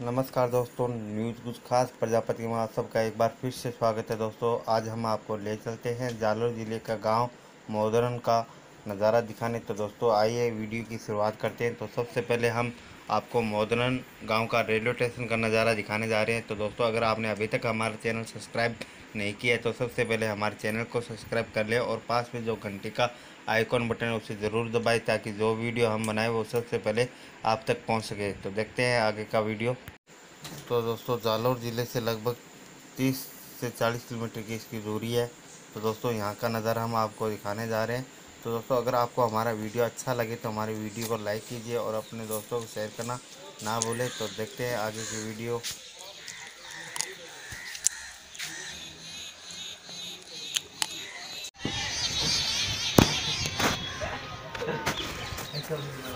नमस्कार दोस्तों, न्यूज़ कुछ खास प्रजापति में आप सबका एक बार फिर से स्वागत है दोस्तों। आज हम आपको ले चलते हैं जालोर ज़िले का गाँव मोदरन का नज़ारा दिखाने। तो दोस्तों, आइए वीडियो की शुरुआत करते हैं। तो सबसे पहले हम आपको मोदरन गाँव का रेलवे स्टेशन का नज़ारा दिखाने जा रहे हैं। तो दोस्तों, अगर आपने अभी तक हमारा चैनल सब्सक्राइब नहीं किया है तो सबसे पहले हमारे चैनल को सब्सक्राइब कर लें और पास में जो घंटे का आइकॉन बटन उसे ज़रूर दबाएँ ताकि जो वीडियो हम बनाए वो सबसे पहले आप तक पहुँच सके। तो देखते हैं आगे का वीडियो। तो दोस्तों, जालौर ज़िले से लगभग 30 से 40 किलोमीटर की इसकी दूरी है। तो दोस्तों, यहाँ का नज़ारा हम आपको दिखाने जा रहे हैं। तो दोस्तों, अगर आपको हमारा वीडियो अच्छा लगे तो हमारी वीडियो को लाइक कीजिए और अपने दोस्तों को शेयर करना ना भूलें। तो देखते हैं आगे की वीडियो। tells you